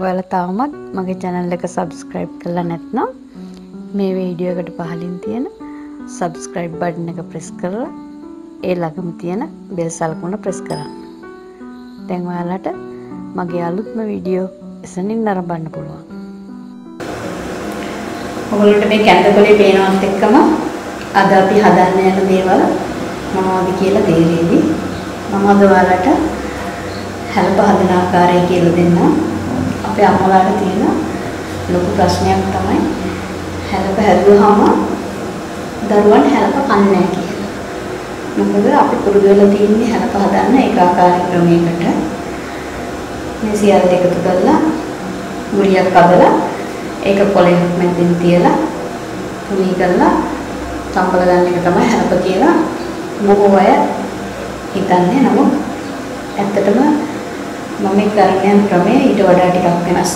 ඔයාලා තාමත් මගේ channel එක subscribe කරලා නැත්නම් මේ වීඩියෝ එකට පහලින් තියෙන subscribe button එක press කරලා ඒ ළඟම තියෙන bell සලකුණ press කරන්න. දැන් ඔයාලට මගේ අලුත්ම වීඩියෝ එසනින් නරඹන්න පුළුවන්. ඔයගොල්ලන්ට මේ කැඳකොලේ පේනවත් එක්කම අද අපි හදන්න යන දේවල් මොනවද කියලා තේරෙවි. මම අද ඔයාලට හැල්ප හදන ආකාරය කියලා දෙන්නම්. අපේ අම්මලාට තියෙන ලොකු ප්‍රශ්නයක් තමයි හැලප හැදුවාම දරුවන් හැලප කන්නේ නැහැ කියලා. මොකද අපි පුරුදු වෙලා තියෙන්නේ හැලප හදන්න ඒකාකාරී ක්‍රමයකට. මේ සියල්ල එකතු කරලා ගුලියක් අදලා ඒක පොලෙන් මැදින් තියලා තුනී කරලා තම්බල ගන්න එක තමයි හැලප කියලා බොහෝ අය හිතන්නේ. නමුත් ඇත්තටම මම මේ කරන ක්‍රමය ඊට වඩා ටිකක් වෙනස්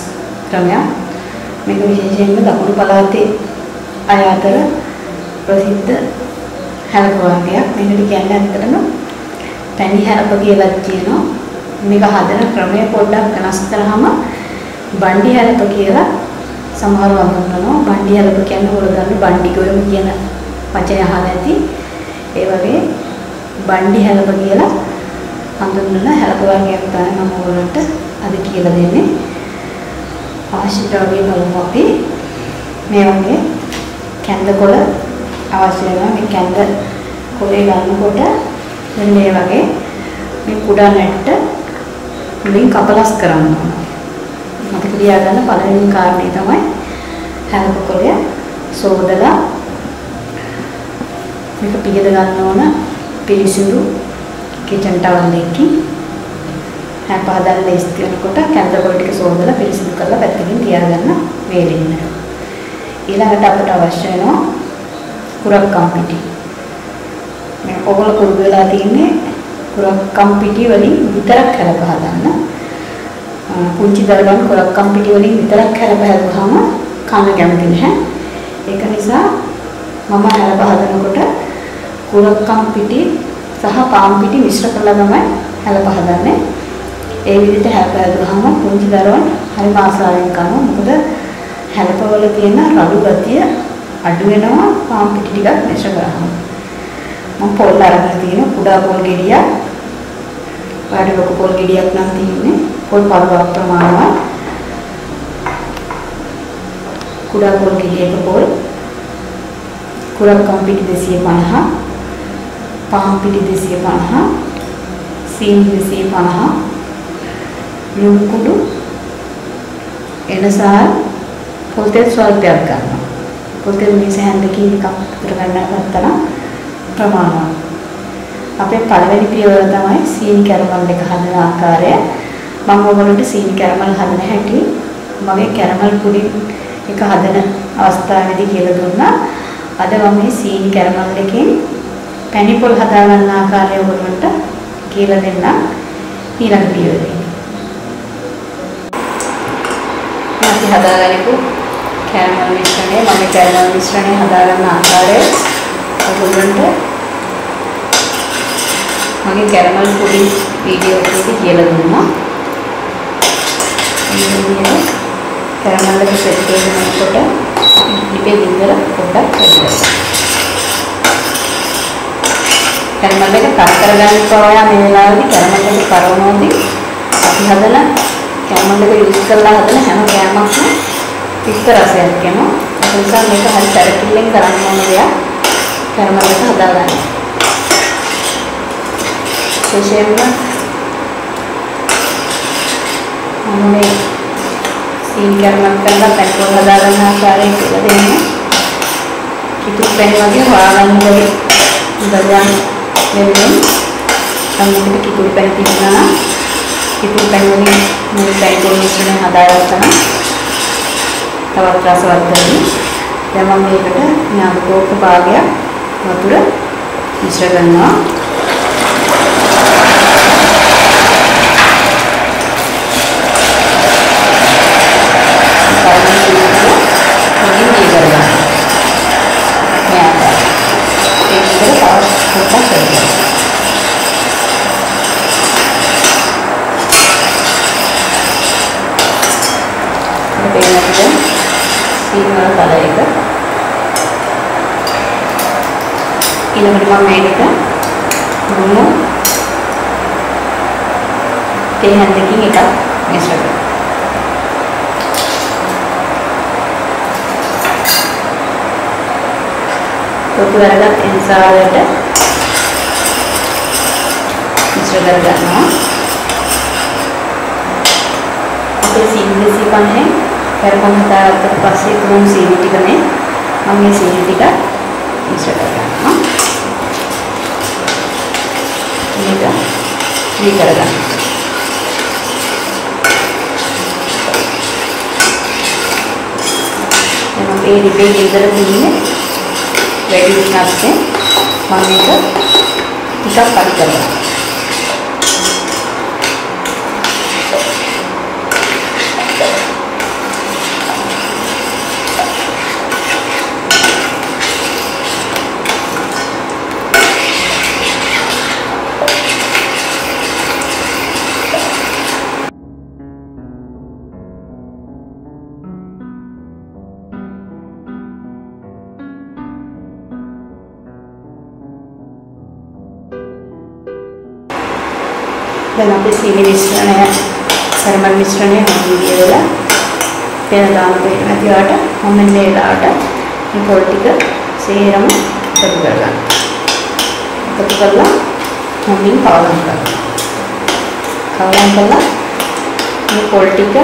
ක්‍රමයක්. මේක විශේෂයෙන්ම දකුණු පළාතේ අය අතර ප්‍රසිද්ධ හැලප වර්ගයක්. මේකට කියන්නේ ඇත්තටම පැණි හැලප කියලා කියනවා. මේක හදන ක්‍රමය පොඩ්ඩක් වෙනස් කරාම බණ්ඩි හැලප කියලා සමහරව හඳුන්වනවා. බණ්ඩි හැලප කියන්නේ ඔයගොල්ලෝ බණ්ඩි ගොයම කියන වචනය අහලා ඇති. ඒ වගේ බණ්ඩි හැලප කියලා හඳුන්වන හැලප වර්ගයක් තමයි මම ඔයගොල්ලන්ට අද කියලා දෙන්නේ. අවශ්‍ය ද්‍රව්‍ය බලමු අපි. මේ වගේ කැඳ කොළ අවශ්‍ය වෙනවා. මේ කැඳ කොළේ ගන්නකොට මෙන්න මේ වගේ මේ කුඩා නැට්ට මුලින් කපලස් කරන්න ඕන. මතක තියාගන්න පළවෙනි කාරණේ තමයි හැලප කොළය සෝදලා මේක පියද ගන්න ඕන පිරිසිදු කිචන් ටවල් එකකින් හැප හදන්න ලේසි වෙනකොට කැඳකොළ ටික සෝදලා පිරිසිදු කරලා පැත්තකින් තියාගන්න වේලෙන්න. ඊළඟට අපට අවශ්‍ය වෙනවා කුරක්කම් පිටි. මේ ඔගොල්ලෝ පුරුදු වෙලා තින්නේ කුරක්කම් පිටි වලින් විතරක් හැලප හදන්න. පුංචි දරුවන් කුරක්කම් පිටි වලින් විතරක් හැලප හැදුවාම කන්න කැමති නැහැ. ඒක නිසා මම හැලප හදනකොට කුරක්කම් පිටි සහ පාන් පිටි මිශ්‍ර කරලා තමයි හැලප හදන්නේ. ඒ විදිහට හැලප හදුවාම පුංචි දරුවන් හරිම ආසාවෙන් කනවා. මොකද හැලපවල තියෙන රළු ගතිය අඩු වෙනවා පාන් පිටි ටිකක් මිශ්‍ර කරාම. මම පොල් අරගෙන තියෙන කුඩා පොල් ගෙඩියක් පාඩි ලොකු පොල් ගෙඩියක් නම් තියෙන්නේ. පොල් පරුවක් ප්‍රමාණවත්. කුඩා පොල් ගෙඩියක පොල් කුරක්කම් පිටි 250 පාන් පිටි 250 සීනි 250 ලුණු කුඩු එනසාල් පොල් තෙල් ස්වල්පයක් ගන්නවා. පොල් තෙල් මේ සෑහෙනකින් එකක් විතර ගන්න ගත්තා ප්‍රමාණවත්. අපේ පළවෙනි පියවර තමයි සීනි කැරමල් එක හදන ආකාරය. මම ඔයගොල්ලන්ට සීනි කැරමල් හදන හැටි මගේ කැරමල් පුඩින් එක හදන අවස්ථාවේදී කියලා දුන්නා. අද මම මේ සීනි කැරමල් එකෙන් පැණි පොල් හදා ගන්න ආකාරය ඔයගොල්ලන්ට කියලා දෙන්නම් ඊළඟ පියවරේ. අපි හදාගනිපු කැරමල් මිශ්‍රණය මම කැරමල් මිශ්‍රණය හදා ගන්න ආකාරය ඔයගොල්ලන්ට මගේ කැරමල් පොඩි වීඩියෝ එකකදී කියලා දුන්නා. මේ විදිහට කැරමල් එක සෙට් කරනකොට ඉතිපේ ගින්දර පොඩ්ඩක් කරගන්න. කැරමල් එක කට් කරගන්න පොරයා මේ වෙලාවේදී කැරමල් එක කරවනෝදී අපි හදන කැරමල් එක යූස් කරලා හදන හැම කෑමක්ම පිත්ත රසයක් එනවා. ඒ නිසා මේක හරි සැලකිල්ලෙන් කරන්න ඕන දෙයක්. කැරමල් එක හදාගන්න. විශේෂයෙන්ම මම මේ සීන් කැරමල් කරලා පැට්‍රෝල් හදාගන්න ආකාරය කියලා දෙන්නේ. කිතුක් පැන් වගේ හොයාගන්න බැරි දරුවන් වෙනුවෙන් සම්මුතික කිතුල් පැන් තිබුණා නම් කිතුල් පැන් වලින් මේ පැට්‍රෝල් මිශ්‍රණය හදාගත්තා නම් තවත් රසවත් වෙයි. දැන් මම මේකට ඥාන කෝප්ප භාගයක් වතුර මිශ්‍ර කරනවා. කලර් එක. ඊළඟට මම මේක මුළු තේ හැන්දකින් එකක් මිශ්‍ර කරනවා තොපි වරකට එන්සාරයට මිශ්‍ර කර ගන්නවා. අපේ සින්දසි පන්නේ කරපම් හදාගත්තට පස්සේ තුන් සීනි ටිකනේ මම මේ සීනි ටික මිශ්‍ර කරගන්නවා. මේක දී කරගන්නවා. දැන් අපේ දැන් අපි සීනි මිශ්‍රණය සරමල් මිශ්‍රණය හොඳින් දියවලා පෙන දාන දෙන්න ඇතිවට මම මේ වෙලාවට මේ පොල් ටික සේරම එකතු කරගන්න. එකතු කරලා හොඳින් කවලම් කරන්න. කවලම් කරලා මේ පොල් ටික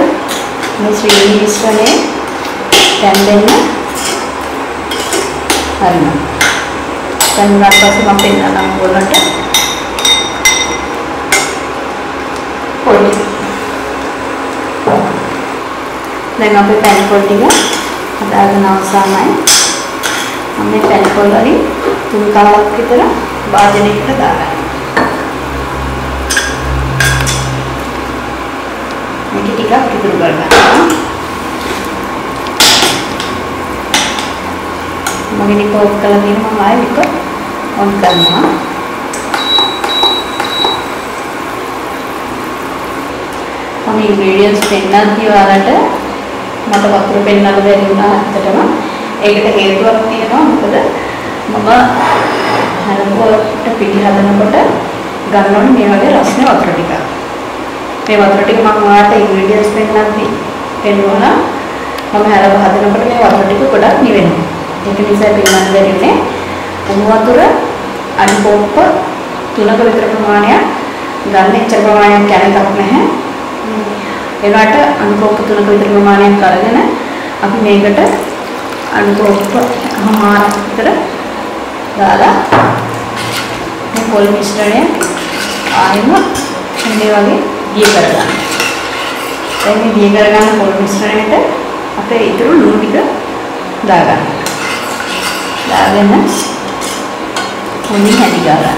මේ සීනි මිශ්‍රණයේ දැන් දෙන්න හරිනවා. දැන් ඊට පස්සේ මම පෙන්නනම් ඔයගොල්ලන්ට පොඩි. දැන් අපේ පැන්කොල් ටික හදාගෙන අවසానයි. මම මේ පැන්කොල් වලින් තුන් කලක් විතර වාදනයකට දාගන්නවා. මේක ටිකක් ඉතුරු කරගන්නවා. මගේ නික ඔෆ් කරලා තියෙනවා මම ආයෙ නික ඔන් කරනවා. මම ඉන්ග්‍රීඩියන්ට්ස් පෙන්නද්දී ඔයාලට මට වතුර පෙන්නන්න බැරි වුණා ඇත්තටම. ඒකට හේතුවක් තියෙනවා මොකද මම හරකොට පිටි හදනකොට ගන්න ඕනේ මේ වගේ රස්නේ වතුර ටිකක්. මේ වතුර ටික මම ඔයාලට ඉන්ග්‍රීඩියන්ට්ස් පෙන්නද්දී පෙන්වුණා මම හැරව හදනකොට මේ වතුර ටික ගොඩක් නිවෙනවා. ඒක නිසා පෙන්වන්න බැරි වුණේ උණු වතුර අඩි කොප්ප තුනක විතර ප්‍රමාණයක් ගන්න එච්චර ප්‍රමාණයක් යන එකක් නැහැ. ඒවට අනුකෝප තුනක විතර ප්‍රමාණයක් අරගෙන අපි මේකට අනුකෝප හමාරක් විතර දාලා මේ පොල් මිශ්‍රණය ආයෙම මේ වගේ දිය කරගන්න. දැන් මේ දිය කරගන්න පොල් මිශ්‍රණයට අපේ ඉතුරු ලුණු ටික දාගන්න. දාගෙන හොඳින් හැදි ගන්න.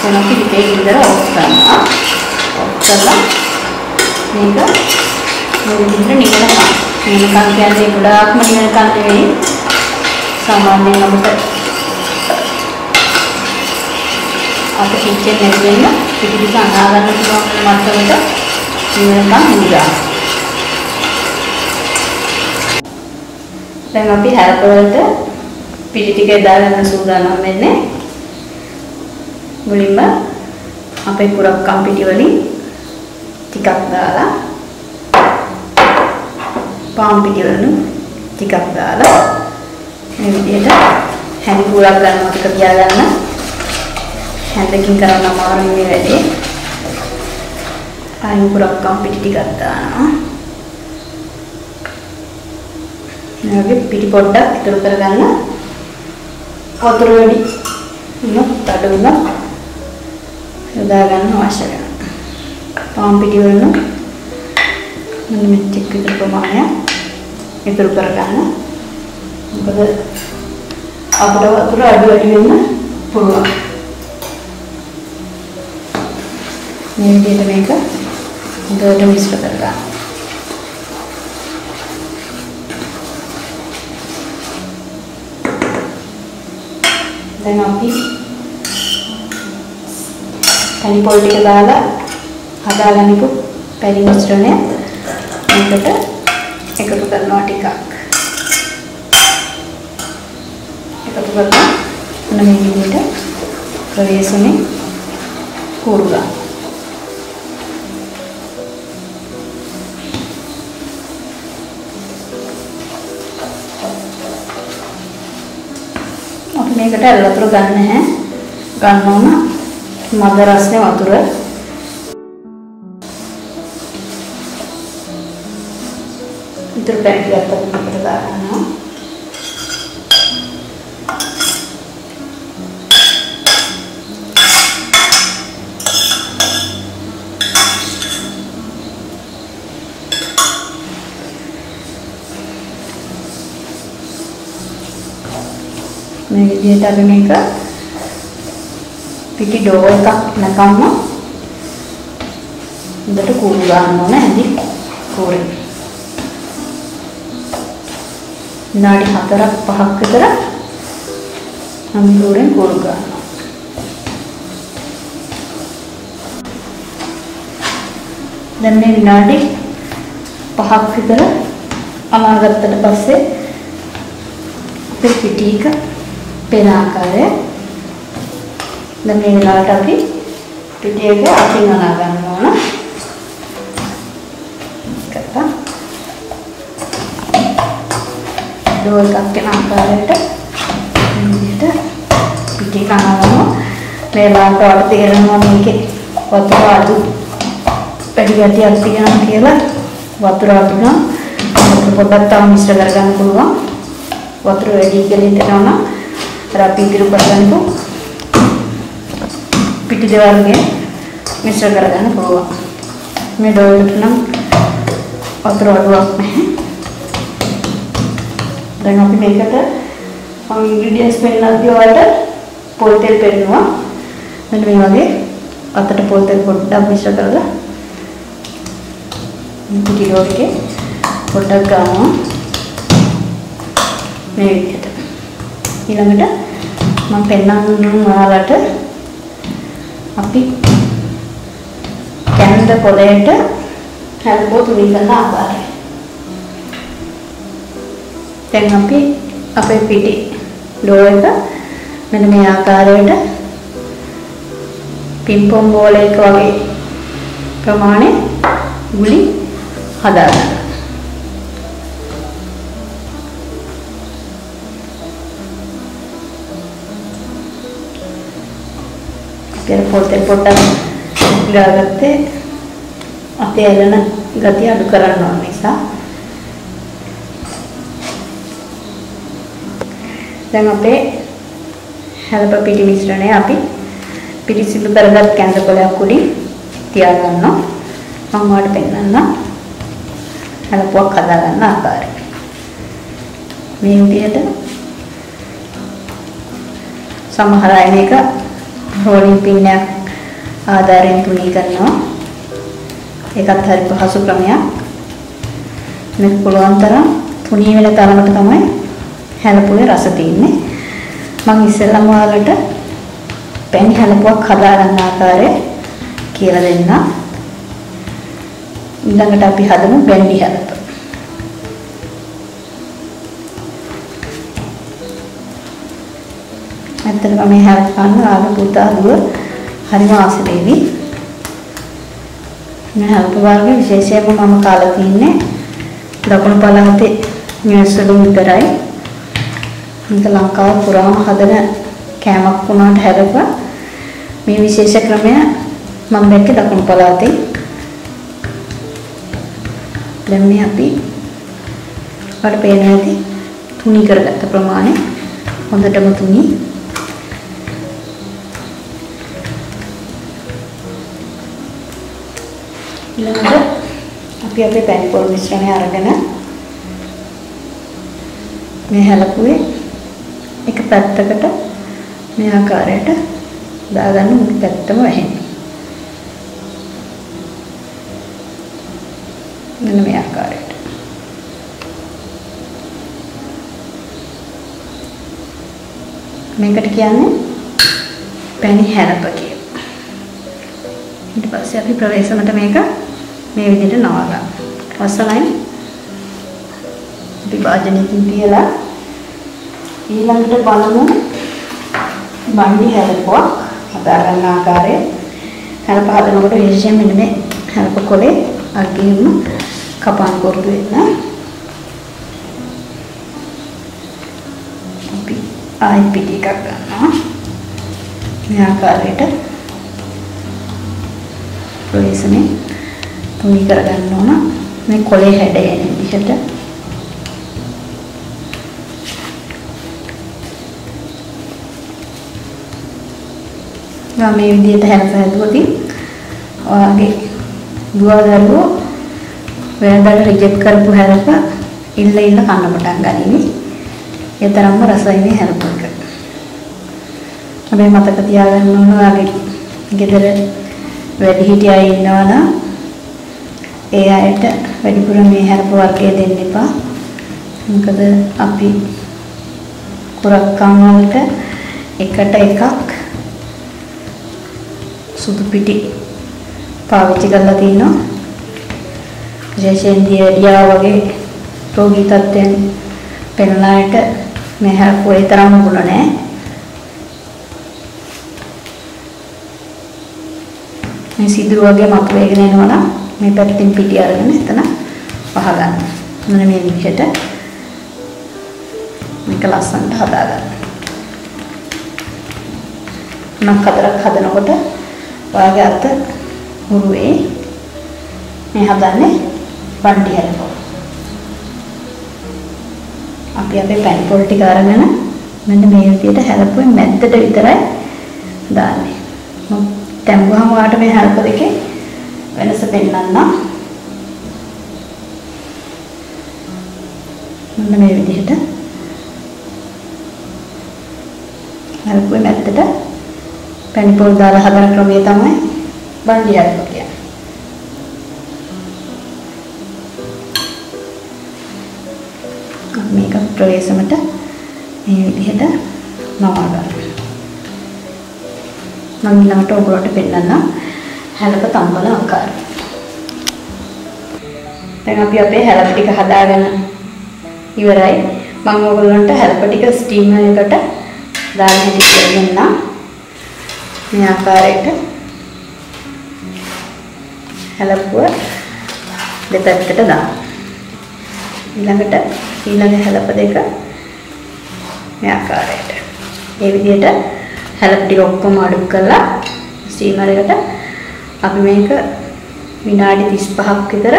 දැන් අපි ටිකේ විතර ඔෆ් කරනවා. කරලා මේක මේ විදිහට නිකනකම් නිකනකම් කියන්නේ ගොඩාක්ම නිකනකම් නෙවෙයි සාමාන්‍යයෙන් අපිට අප කිච්චෙන් නැගෙන්න පිටිපිට අනා ගන්න පුළුවන් මට්ටමට නිකනකම් නිදා දැන් අපි හැල්ප වලට පිටි ටික දාගන්න සූදානම් වෙන්නේ. මුලින්ම අපේ කුරක්කම් පිටි වලින් ටිකක් දාලා පාන් පිටි වලින් ටිකක් දාලා මේ විදිහට හැඳි කුරක් ගන්නවා ටික තියාගන්න. හැඳකින් කරන අමාරුයි මේ වැඩේ. ආයු කුරක්කම් පිටි ටිකක් දානවා. මේ වගේ පිටි පොඩ්ඩක් ඉතුරු කරගන්න. වතුර වැඩි වුණොත් අඩු වුණොත් යොදා ගන්න අවශ්‍ය වෙනවා. පාන් පිටි වලන මෙන්න මෙච්චර විතර ප්‍රමාණයක් ඉතුරු කරගන්න. මොකද අපිට වතුර අඩු වැඩි වෙන්න පුළුවන්. මේ විදිහට මේක හොඳට මිශ්‍ර කරගන්න. දැන් අපි පැණි පොල් ටික දාලා හදාගනිපු පැණි මිශ්‍රණය මේකට එකතු කරනවා ටිකක්. එකතු කරලා මෙන්න මේ විදිහට ප්‍රවේශනේ කූරු ගන්න. අපි මේකට ඇල් වතුර ගන්න නැහැ. ගන්න ඕන මද රසනේ වතුර. ඉතුරු පැන් ටිකත් අපි මේකට දාගන්නවා. මේ විදිහට අපි මේක පිටි ඩෝ එකක් නැකම්ම හොඳට කූරු ගන්න ඕන ඇඳි කූරේ. විනාඩි 4ක් 5ක් විතර අම්බුරෙන් කූරු ගන්නවා. දැන් මේ විනාඩි 5ක් විතර අමාගත්තට පස්සේ අපේ පිටියක පෙන ආකාරය දැන් මේ වෙලාවට අපි පිටියක අතින් අනා ගන්න ඕන. කරලා ඩෝ එකක් වෙන ආකාරයට විදිහට පිටියක අනා ගන්නවා. මේ ලාට තේරෙනවා මේකේ වතුර අඩු වැඩි ගැටියක් තියෙනවා කියලා වතුර අඩු නම් පොඩ්ඩක් තව මිශ්‍ර කරගන්න පුළුවන්. වතුර වැඩි කියලා හිතනවා නම් අර අපි ඉදිරි කරගන්නකො පිටි දෙවල්ගේ මිශ්‍ර කරගන්න පුළුවන්. මේ ඩෝල්ට නම් වතුර අඩුවක් නැහැ. දැන් අපි මේකට මම ඉන්ග්‍රීඩියන්ට්ස් පෙන්නද්දී ඔයාලට පොල් තෙල් පෙන්නුවා. මෙන්න මේ වගේ අතට පොල් තෙල් පොඩ්ඩක් මිශ්‍ර කරලා පිටි ඩෝල්ගේ පොඩ්ඩක් ගන්නවා. මේ විදිහට. ඊළඟට මම පෙන්නන්නම් ඔයාලට අපි කැන්ද පොළේට හැල්බෝ තුනි කරන ආකාරය. දැන් අපි අපේ පිටි ඩෝ එක මෙන්න මේ ආකාරයට පිම්පොම් බෝලයක වගේ ප්‍රමාණය ගුලි හදාගන්න. පෙර පොතේ පොට්ටක් ගාගත්තේ අපේ ඇලෙන ගතිය අඩු කරන්න ඕන නිසා දැන් අපේ හැලප පිටි මිශ්‍රණය අපි පිරිසිදු කරගත් කැඳ කොලයක් උඩින් තියාගන්නවා. මම ඔයාලට පෙන්නන්නම් හැලපුවක් හදාගන්න ආකාරය. මේ විදිහට සමහර අය මේක රෝලින් පින්නයක් ආධාරයෙන් තුනී කරනවා. ඒකත් හරි පහසු ක්‍රමයක්. මේක පුළුවන් තරම් තුනී වෙන තරමට තමයි හැලපුවේ රස තියෙන්නේ. මම ඉස්සෙල්ලාම ඔයාලට පැණි හැලපුවක් හදාගන්න ආකාරය කියලා දෙන්නම්. ඊළඟට අපි හදමු බැන්ඩි හැලප. ඇත්තටම මේ හැරක් ගන්න ආගේ පුතා දුව හරිම ආසලේවි. මේ හැල්ප වර්ගයේ විශේෂයෙන්ම මම කාලා තින්නේ දකුණු පළාතේ නිවස් වලින් විතරයි. මේක ලංකාව පුරාම හදන කෑමක් වුණාට හැරප මේ විශේෂ ක්‍රමය මම දැක්කේ දකුණු පළාතේ. දැන් මේ අපි අපට පේන ඇති තුනී කරගත්ත ප්‍රමාණය හොඳටම තුනී ඊළඟට අපි අපේ පැණි පොල් මිශ්‍රණය අරගෙන මේ හැලපුවේ එක පැත්තකට මේ ආකාරයට දාගන්න මුළු පැත්තම වැහෙන්න. මෙන්න මේ ආකාරයට. මේකට කියන්නේ පැණි හැලප කියලා. ඊට පස්සේ අපි ප්‍රවේශමට මේක මේ විදිහට නවා ගන්න. වසලයි අපි වාජනයකින් තියලා ඊළඟට බලමු බණ්ඩි හැලපුවක් හදා ගන්න ආකාරය. හැලප හදනකොට විශේෂයෙන් මෙන්න මේ හැලප කොලේ අගින්ම කපන් කරදු වෙන්න. අපි ආයි පිටි එකක් ගන්නවා. මේ ආකාරයට ප්‍රවේශනේ තුනි කරගන්න ඕන. මේ කොලේ හැඩය එන විදිහට මම මේ විදිහට හැරස හැදුවොතින් ඔයාගේ දුවදරුවෝ වෙනදාට රිජෙක්ට් කරපු හැරප ඉල්ල ඉල්ල කන්න පටන් ගනිවි. ඒ තරම්ම රසයි මේ හැරප එක. හැබැයි මතක තියාගන්න ඕන ඔයාගේ ගෙදර වැඩිහිටිය අය ඉන්නවනම් ඒ අයට වැඩිපුර මේ හැරප වර්ගය දෙන්න එපා. මොකද අපි කුරක්කම් වලට එකට එකක් සුදු පිටි පාවිච්චි කරලා තිනවා. විශේෂයෙන් දියඩියා වගේ රෝගී තත්ත්වයන් පෙන්ලායට මේ හැපුව ඒ තරම් ගුණ නැහැ. මේ සිදුරු වගේ මතු වේගෙන එනවා නම් මේ පැත්තෙන් පිටි අරගෙන එතන වහගන්න. මෙන්න මේ විදිහට මේක ලස්සනට හදාගන්න. මම කතරක් හදනකොට ඔයාගේ අත හුරුවේ මේ හදන්නේ බණ්ඩි හැලපො. අපි අපේ පැන් පොල් ටික අරගෙන මෙන්න මේ විදිහට හැලපුවේ මැද්දට විතරයි දාන්නේ. මම තැම්බුවම ඔයාලට මේ හැලප දෙකේ වෙනස පෙන්නන්නම්. මෙන්න මේ විදිහට හැලපුවේ මැද්දට පැණි පොල් දාලා හදන ක්‍රමය තමයි බණ්ඩි හදන කියන්නේ. මේක ප්‍රවේශමට මේ විදිහට නවා ගන්න. මම ඊළඟට ඔයගොල්ලන්ට පෙන්නන්නම් හැලප තම්බන ආකාරය. දැන් අපි අපේ හැලප ටික හදාගෙන ඉවරයි. මම ඔයගොල්ලන්ට හැලප ටික ස්ටීමර් එකට දාන්න හැටි දෙන්නම්. මේ ආකාරයට හැලපුව දෙපැත්තට දාන්න. ඊළඟට ඊළඟ හැලප දෙක මේ ආකාරයට. මේ විදිහට හැලප ටික ඔක්කොම අඩු කරලා ස්ටීමර් එකට අපි මේක විනාඩි 35ක් විතර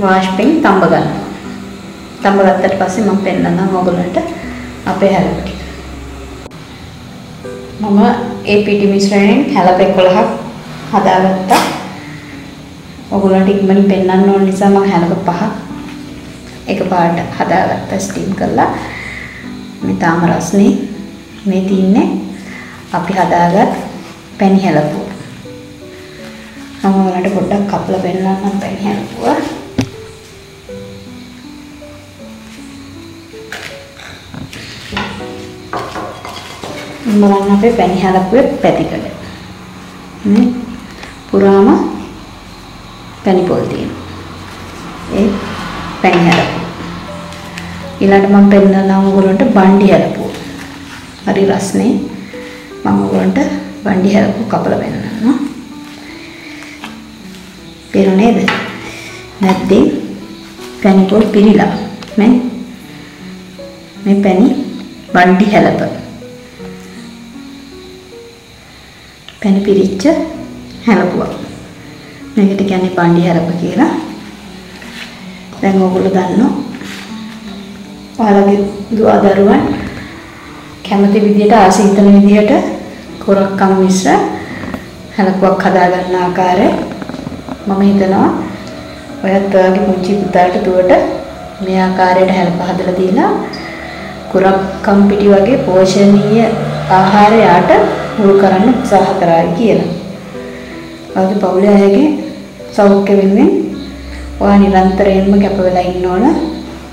වාෂ්පෙන් තඹ ගන්නවා. තඹ ගත්තට පස්සේ මම පෙන්නන්නම් ඔයගොල්ලන්ට අපේ හැලප ටික. මම ඒ පිටි මිශ්‍රණයෙන් හැලප 11ක් හදාගත්තා. ඔයගොල්ලන්ට ඉක්මනින් පෙන්වන්න ඕන නිසා මම හැලප පහක් එකපාරට හදාගත්තා ස්ටීම් කරලා. මේ තාම රස්නේ මේ තින්නේ අපි හදාගත් පැණි හැලපුව. මම ඔයාලට පොඩ්ඩක් කපලා පෙන්නන්නම් පැණි හැලපුව. බලන්න අපේ පැණි හලකුවේ පැතිකඩ. මේ පුරාම පැණි පොල් තියෙනවා. ඒ පැණි හලකුව. ඊළඟට මම පෙන්නනවා ඔයගොල්ලන්ට බණ්ඩි හලකුව. හරි රස්නේ මම ඔයගොල්ලන්ට බණ්ඩි හලකුව කපලා පෙන්නනවා. පේනු නේද? නැත්නම් පැණි පොල් පිරීලා. මේ මේ පැණි බණ්ඩි හැලප පැණි පිරිච්ච හැලපුවක්. මේකට කියන්නේ පණ්ඩි හැලප කියලා. දැන් ඕගොල්ලෝ දන්නවා. ඔයාලගේ දුවදරුවන් කැමති විදියට ආසීතන විදියට කොරක්කම් මිශ්‍ර හැලපුවක් හදා ගන්න ආකාරය මම හිතනවා ඔයත් ඔයාගේ පුංචි පුතාට දුවට මේ ආකාරයට හැලප හදලා දීලා කුරක්කම් පිටි වගේ පෝෂණීය ආහාර යාට මුල් කරන්න උත්සාහ කරાવી කියලා. ඔයාගේ පවුලේ අයගේ සෞඛ්‍ය වෙනුවෙන් ඔයා නිරන්තරයෙන්ම කැප වෙලා ඉන්න ඕන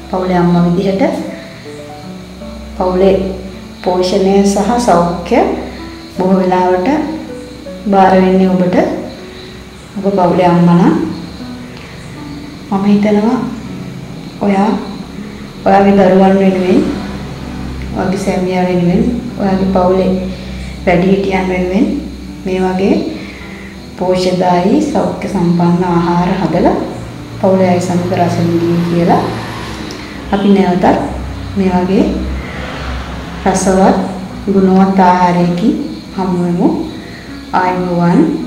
පවුලේ අම්මා විදිහට. පවුලේ පෝෂණය සහ සෞඛ්‍ය බොහෝ වෙලාවට බාර වෙන්නේ ඔබට. ඔබ පවුලේ අම්මා නම් මම හිතනවා ඔයා ඔයාගේ දරුවන් වෙනුවෙන් ඔයාගේ සැමියා වෙනුවෙන් ඔයාගේ පවුලේ වැඩිහිටියන් වෙනුවෙන් මේ වගේ පෝෂ්‍යදායී සෞඛ්‍ය සම්පන්න ආහාර හදලා පවුලේ අය සමග රස විඳින්න කියලා අපි නැවතත් මේ වගේ රසවත් ගුණවත් ආහාරයකින් Hamuemu I1